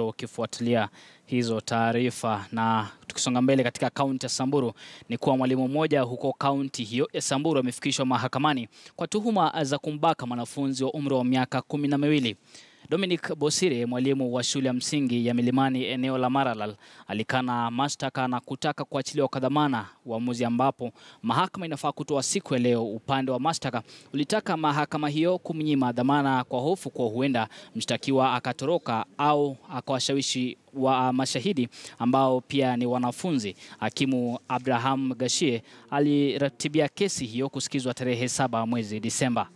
ukifuatilia hizo taarifa. Na tukisonga mbele katika kaunti ya Samburu ni kuwa mwalimu mmoja huko kaunti hiyo ya Samburu amefikishwa mahakamani kwa tuhuma za kumbaka mwanafunzi wa umri wa miaka kumi na miwili. Dominic Bosire, mwalimu wa shule ya msingi ya Milimani eneo la Maralal, alikana mashtaka na kutaka kuachiliwa kwa dhamana, uamuzi ambapo mahakama inafaa kutoa siku ya leo. Upande wa mashtaka ulitaka mahakama hiyo kumnyima dhamana kwa hofu kuwa huenda mshtakiwa akatoroka au akawashawishi wa mashahidi ambao pia ni wanafunzi. Hakimu Abraham Gashie aliratibia kesi hiyo kusikizwa tarehe saba mwezi Disemba.